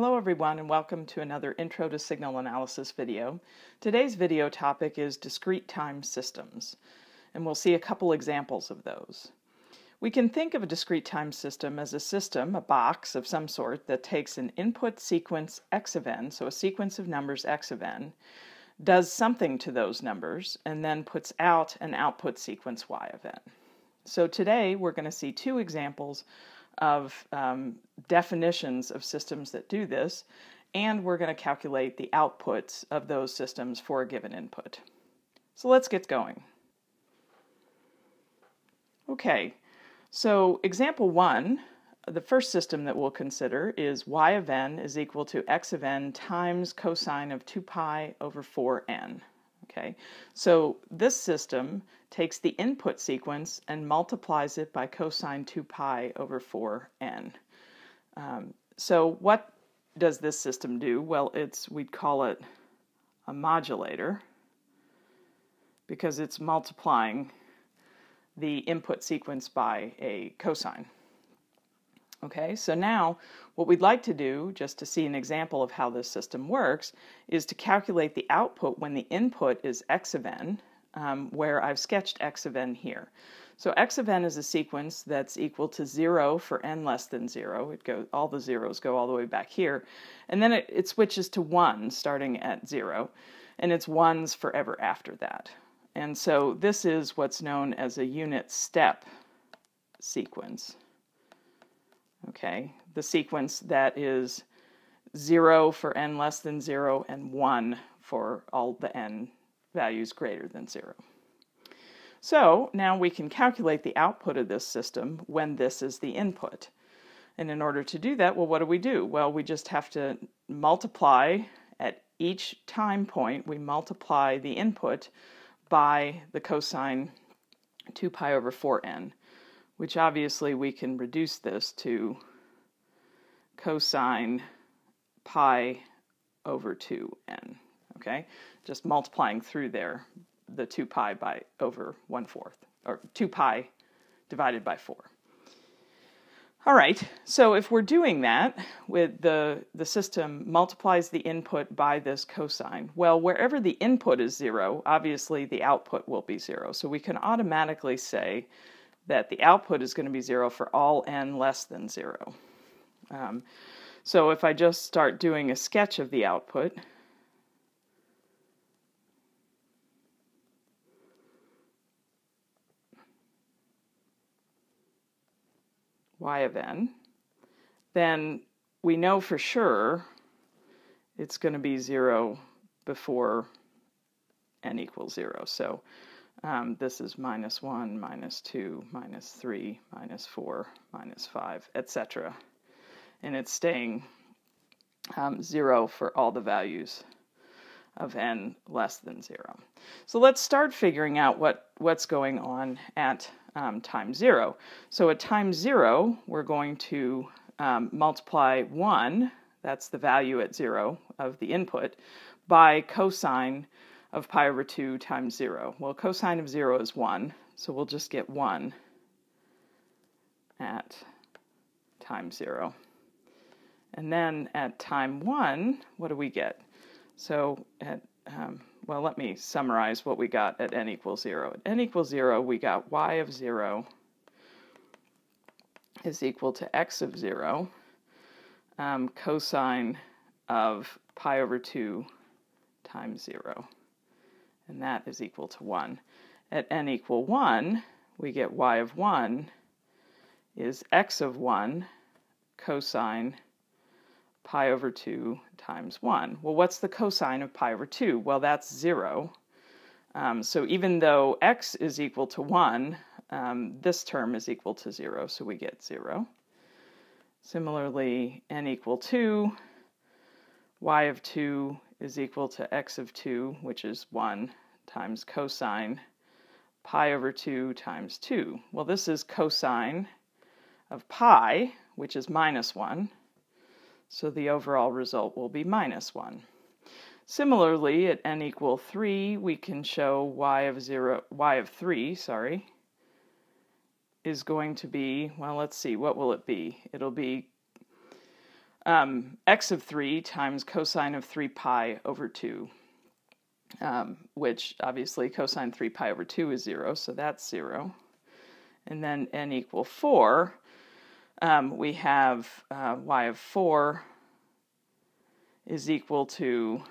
Hello everyone and welcome to another Intro to Signal Analysis video. Today's video topic is discrete time systems and we'll see a couple examples of those. We can think of a discrete time system as a system, a box of some sort, that takes an input sequence x of n, so a sequence of numbers x of n, does something to those numbers, and then puts out an output sequence y of n. So today we're going to see two examples of um, definitions of systems that do this, and we're going to calculate the outputs of those systems for a given input. So let's get going. Okay, so example one, the first system that we'll consider is y of n is equal to x of n times cosine of 2 pi over 4n. Okay, so this system takes the input sequence and multiplies it by cosine 2 pi over 4n. Um, so what does this system do? Well, it's we'd call it a modulator because it's multiplying the input sequence by a cosine. Okay, so now what we'd like to do, just to see an example of how this system works, is to calculate the output when the input is x of n, um, where I've sketched x of n here. So x of n is a sequence that's equal to 0 for n less than 0. It goes, all the zeros go all the way back here. And then it, it switches to 1 starting at 0. And it's 1s forever after that. And so this is what's known as a unit step sequence okay? The sequence that is 0 for n less than 0 and 1 for all the n values greater than 0. So now we can calculate the output of this system when this is the input. And in order to do that, well, what do we do? Well, we just have to multiply at each time point, we multiply the input by the cosine 2 pi over 4n which obviously we can reduce this to cosine pi over 2n, okay? Just multiplying through there the 2 pi by over 1 fourth, or 2 pi divided by 4. All right, so if we're doing that with the, the system multiplies the input by this cosine, well, wherever the input is zero, obviously the output will be zero. So we can automatically say that the output is going to be 0 for all n less than 0. Um, so if I just start doing a sketch of the output, y of n, then we know for sure it's going to be 0 before n equals 0. So um, this is minus 1, minus 2, minus 3, minus 4, minus 5, etc. And it's staying um, 0 for all the values of n less than 0. So let's start figuring out what, what's going on at um, time 0. So at time 0, we're going to um, multiply 1, that's the value at 0 of the input, by cosine of pi over 2 times 0. Well, cosine of 0 is 1, so we'll just get 1 at time 0. And then at time 1, what do we get? So at, um, well, let me summarize what we got at n equals 0. At n equals 0, we got y of 0 is equal to x of 0 um, cosine of pi over 2 times 0 and that is equal to 1. At n equal 1, we get y of 1 is x of 1 cosine pi over 2 times 1. Well, what's the cosine of pi over 2? Well, that's 0. Um, so even though x is equal to 1, um, this term is equal to 0, so we get 0. Similarly, n equal 2, y of 2 is equal to x of 2, which is 1, times cosine pi over 2 times 2. Well, this is cosine of pi, which is minus 1, so the overall result will be minus 1. Similarly, at n equal 3, we can show y of 0, y of 3, sorry, is going to be, well, let's see, what will it be? It'll be um, x of 3 times cosine of 3 pi over 2, um, which obviously cosine 3 pi over 2 is 0, so that's 0. And then n equal 4, um, we have uh, y of 4 is equal to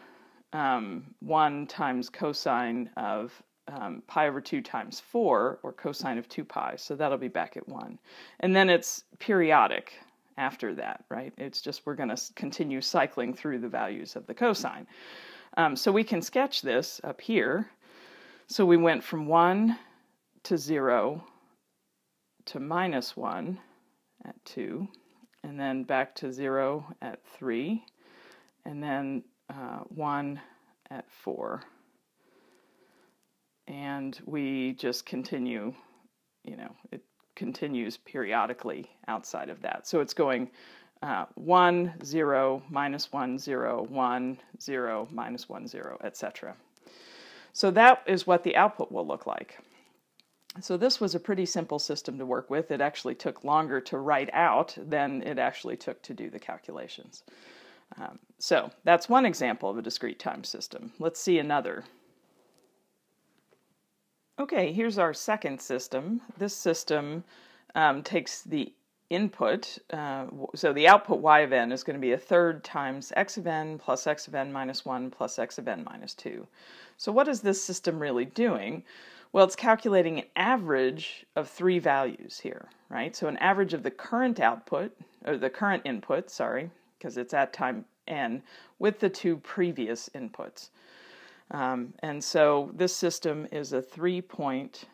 um, 1 times cosine of um, pi over 2 times 4, or cosine of 2 pi, so that'll be back at 1. And then it's periodic after that, right? It's just we're going to continue cycling through the values of the cosine. Um, so we can sketch this up here. So we went from 1 to 0 to minus 1 at 2, and then back to 0 at 3, and then uh, 1 at 4. And we just continue, you know, it continues periodically outside of that. So it's going uh, 1, 0, minus 1, 0, 1, 0, minus 1, 0, etc. So that is what the output will look like. So this was a pretty simple system to work with. It actually took longer to write out than it actually took to do the calculations. Um, so that's one example of a discrete time system. Let's see another. Okay, here's our second system. This system um, takes the input, uh, so the output y of n is going to be a third times x of n plus x of n minus 1 plus x of n minus 2. So what is this system really doing? Well, it's calculating an average of three values here, right? So an average of the current output, or the current input, sorry, because it's at time n, with the two previous inputs. Um, and so this system is a three point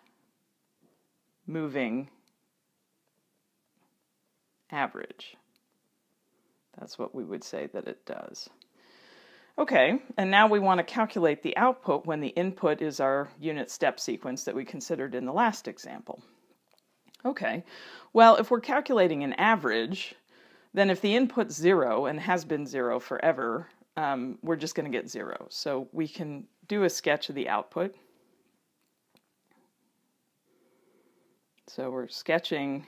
moving average. That's what we would say that it does. Okay, and now we want to calculate the output when the input is our unit step sequence that we considered in the last example. Okay, well, if we're calculating an average, then if the input's zero and has been zero forever, um, we're just going to get zero. So we can do a sketch of the output. So we're sketching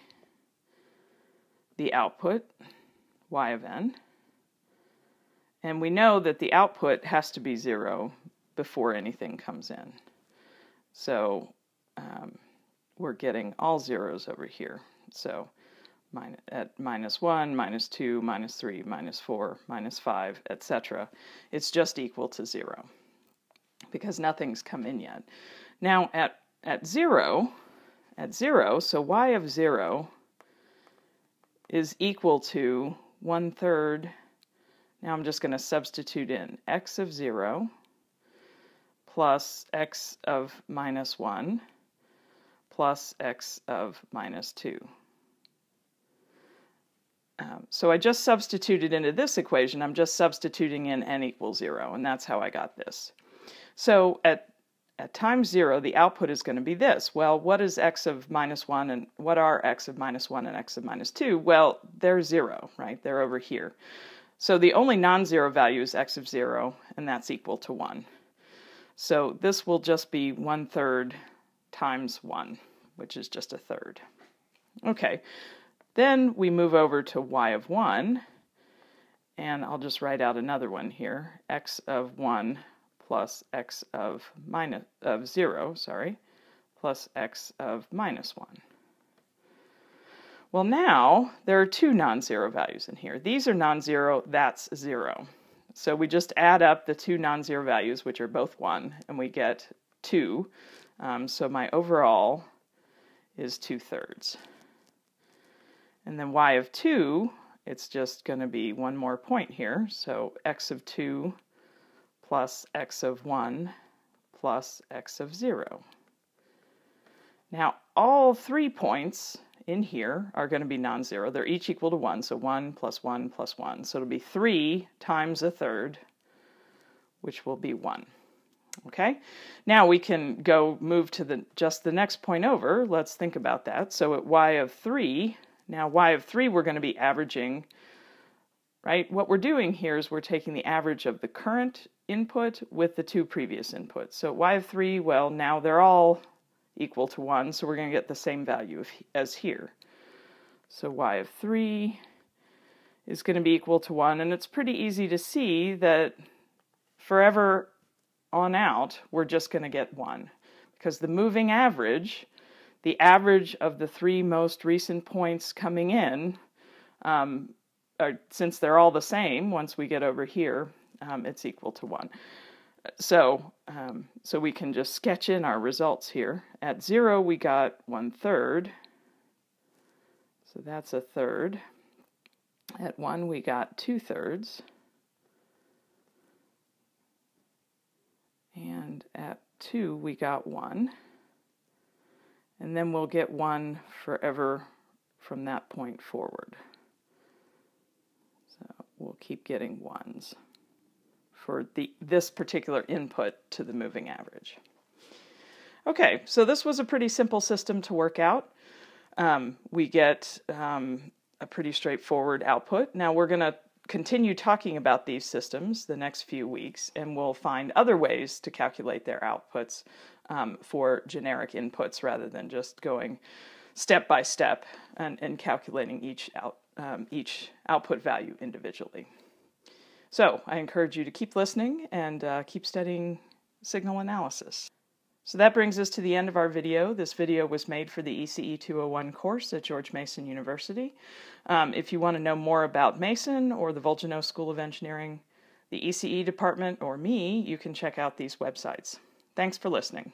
the output, y of n, and we know that the output has to be zero before anything comes in. So um, we're getting all zeros over here. So at minus 1, minus 2, minus 3, minus 4, minus 5, etc. It's just equal to 0 because nothing's come in yet. Now at, at 0, at 0, so y of 0 is equal to 1 third. Now I'm just going to substitute in x of 0 plus x of minus 1 plus x of minus 2. Um, so I just substituted into this equation, I'm just substituting in n equals 0, and that's how I got this. So at, at time 0, the output is going to be this. Well, what is x of minus 1 and what are x of minus 1 and x of minus 2? Well, they're 0, right? They're over here. So the only non-zero value is x of 0, and that's equal to 1. So this will just be 1 third times 1, which is just a third. Okay, then we move over to y of 1, and I'll just write out another one here, x of 1 plus x of minus of 0, sorry, plus x of minus 1. Well, now there are two non-zero values in here. These are non-zero, that's 0. So we just add up the two non-zero values, which are both 1, and we get 2. Um, so my overall is 2 thirds. And then y of 2, it's just going to be one more point here. So x of 2 plus x of 1 plus x of 0. Now, all three points in here are going to be non-zero. They're each equal to 1, so 1 plus 1 plus 1. So it'll be 3 times a third, which will be 1. Okay, now we can go move to the just the next point over. Let's think about that. So at y of 3, now y of 3 we're going to be averaging, right? What we're doing here is we're taking the average of the current input with the two previous inputs. So y of 3, well, now they're all equal to 1, so we're going to get the same value as here. So y of 3 is going to be equal to 1. And it's pretty easy to see that forever on out, we're just going to get 1. Because the moving average, the average of the three most recent points coming in, um, are, since they're all the same, once we get over here, um, it's equal to 1. So, um, so we can just sketch in our results here. At 0, we got 1 third. So that's a third. At 1, we got 2 thirds. And at 2, we got 1. And then we'll get 1 forever from that point forward. We'll keep getting 1s for the, this particular input to the moving average. Okay, so this was a pretty simple system to work out. Um, we get um, a pretty straightforward output. Now we're going to continue talking about these systems the next few weeks, and we'll find other ways to calculate their outputs um, for generic inputs rather than just going step by step and, and calculating each out, um, each output value individually. So I encourage you to keep listening and uh, keep studying signal analysis. So that brings us to the end of our video. This video was made for the ECE 201 course at George Mason University. Um, if you want to know more about Mason or the Volgenau School of Engineering, the ECE department, or me, you can check out these websites. Thanks for listening.